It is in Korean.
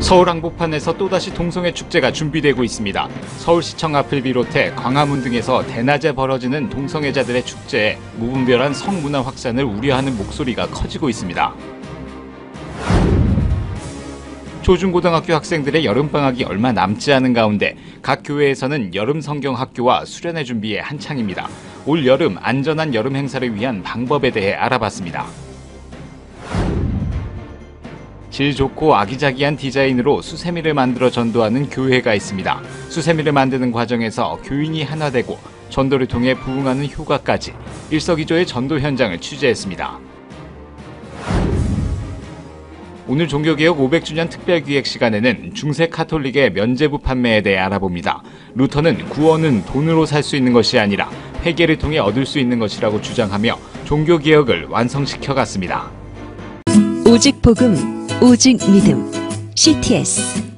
서울 항복판에서 또다시 동성애 축제가 준비되고 있습니다. 서울시청 앞을 비롯해 광화문 등에서 대낮에 벌어지는 동성애자들의 축제에 무분별한 성문화 확산을 우려하는 목소리가 커지고 있습니다. 초중고등학교 학생들의 여름방학이 얼마 남지 않은 가운데 각 교회에서는 여름 성경 학교와 수련회 준비에 한창입니다. 올 여름 안전한 여름 행사를 위한 방법에 대해 알아봤습니다. 질 좋고 아기자기한 디자인으로 수세미를 만들어 전도하는 교회가 있습니다. 수세미를 만드는 과정에서 교인이 하나 되고 전도를 통해 부흥하는 효과까지 일석이조의 전도 현장을 취재했습니다. 오늘 종교개혁 500주년 특별기획 시간에는 중세 카톨릭의 면제부 판매에 대해 알아봅니다. 루터는 구원은 돈으로 살 수 있는 것이 아니라 회개를 통해 얻을 수 있는 것이라고 주장하며 종교개혁을 완성시켜 갔습니다. 오직 복음, 오직 믿음. CTS